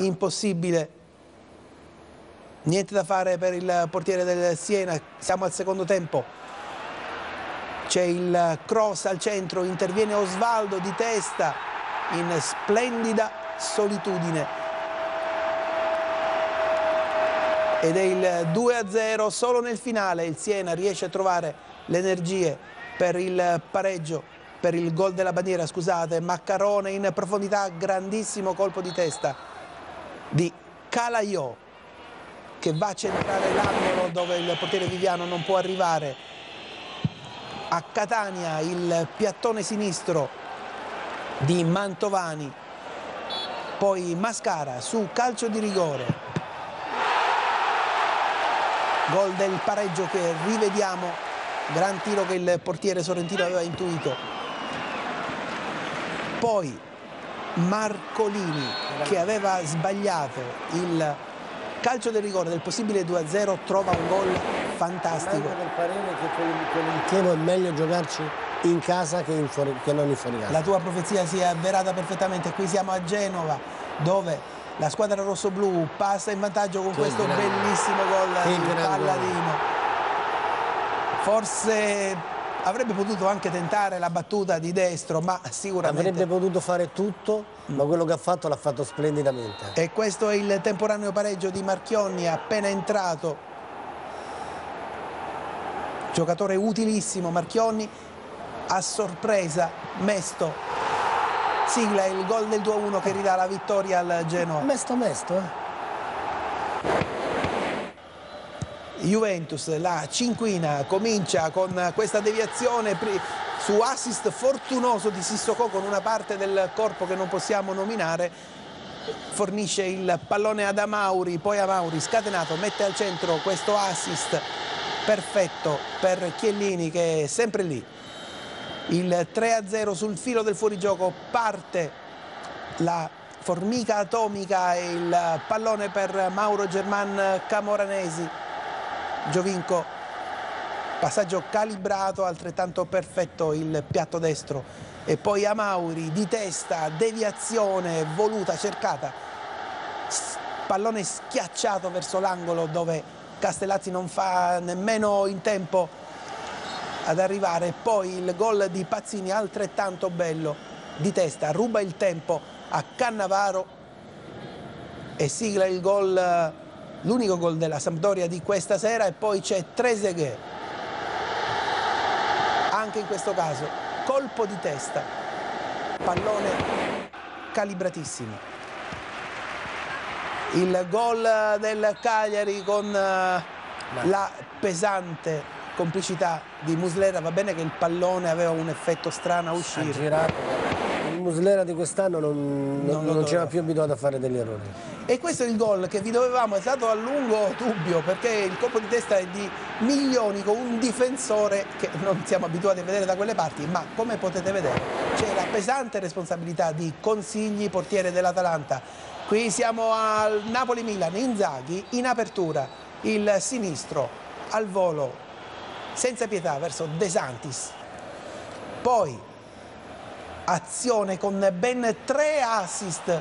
impossibile. Niente da fare per il portiere del Siena. Siamo al secondo tempo. C'è il cross al centro interviene Osvaldo di testa in splendida solitudine. Ed è il 2-0 solo nel finale. Il Siena riesce a trovare le energie per il pareggio per il gol della bandiera scusate. Maccarone in profondità grandissimo colpo di testa di Calaiò che va a centrare l'angolo dove il portiere Viviano non può arrivare. A Catania il piattone sinistro di Mantovani. Poi Mascara su calcio di rigore. Gol del pareggio che rivediamo. Gran tiro che il portiere sorrentino aveva intuito. Poi Marcolini che aveva sbagliato il calcio del rigore del possibile 2-0 trova un gol fantastico. del parere che con il Chievo è meglio giocarci in casa che, in fuori, che non in fuori casa. La tua profezia si è avverata perfettamente, qui siamo a Genova dove la squadra rossoblù passa in vantaggio con che questo grande. bellissimo gol di Palladino. Forse avrebbe potuto anche tentare la battuta di destro, ma sicuramente... Avrebbe potuto fare tutto, mm. ma quello che ha fatto l'ha fatto splendidamente. E questo è il temporaneo pareggio di Marchionni, appena entrato. Giocatore utilissimo Marchionni, a sorpresa Mesto sigla il gol del 2-1 che ridà la vittoria al Genoa. Mesto Mesto, eh? Juventus, la cinquina comincia con questa deviazione su assist fortunoso di Sissoko con una parte del corpo che non possiamo nominare. Fornisce il pallone ad Amauri, poi Amauri scatenato mette al centro questo assist perfetto per Chiellini che è sempre lì. Il 3-0 sul filo del fuorigioco parte la formica atomica e il pallone per Mauro German Camoranesi Giovinco. Passaggio calibrato altrettanto perfetto il piatto destro. E poi Amauri di testa deviazione voluta cercata. Pallone schiacciato verso l'angolo dove Castellazzi non fa nemmeno in tempo ad arrivare. Poi il gol di Pazzini altrettanto bello. Di testa ruba il tempo a Cannavaro. E sigla il gol l'unico gol della Sampdoria di questa sera e poi c'è Trezeguet. Anche in questo caso colpo di testa. Pallone calibratissimo. Il gol del Cagliari con eh, la pesante complicità di Muslera. Va bene che il pallone aveva un effetto strano a uscire Muslera di quest'anno non, non, non ci era più abituato a fare degli errori. E questo è il gol che vi dovevamo, è stato a lungo dubbio perché il colpo di testa è di Milioni con un difensore che non siamo abituati a vedere da quelle parti, ma come potete vedere c'è la pesante responsabilità di Consigli, portiere dell'Atalanta. Qui siamo al Napoli-Milan, Inzaghi in apertura, il sinistro al volo, senza pietà verso De Santis. Poi azione con ben tre assist.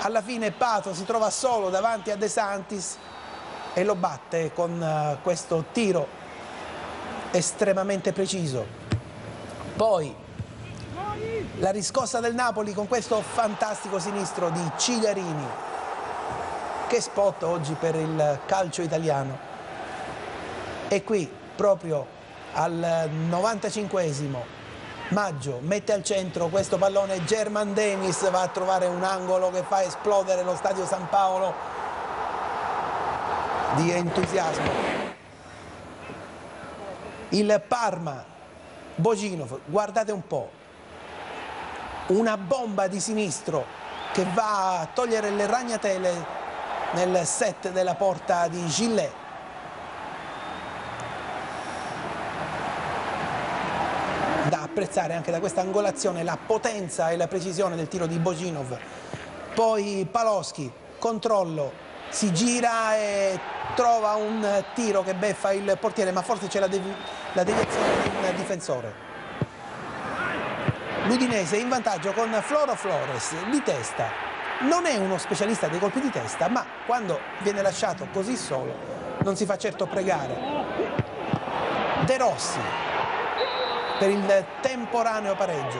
Alla fine Pato si trova solo davanti a De Santis e lo batte con eh, questo tiro estremamente preciso. Poi la riscossa del Napoli con questo fantastico sinistro di Cigarini. Che spot oggi per il calcio italiano. E qui proprio al 95esimo Maggio mette al centro questo pallone German Dennis va a trovare un angolo che fa esplodere lo stadio San Paolo di entusiasmo. Il Parma Boginov guardate un po' una bomba di sinistro che va a togliere le ragnatele nel set della porta di Gillet apprezzare anche da questa angolazione la potenza e la precisione del tiro di Boginov. Poi Paloschi, controllo, si gira e trova un tiro che beffa il portiere, ma forse c'è la, devi la deviazione di un difensore. L'Udinese in vantaggio con Floro Flores di testa. non è uno specialista dei colpi di testa, ma quando viene lasciato così solo non si fa certo pregare. De Rossi per il temporaneo pareggio.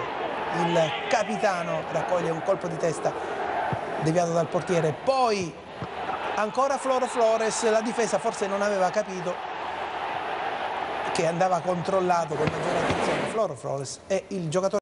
Il capitano raccoglie un colpo di testa deviato dal portiere. Poi ancora Floro Flores, la difesa forse non aveva capito che andava controllato con maggiore attenzione Floro Flores e il giocatore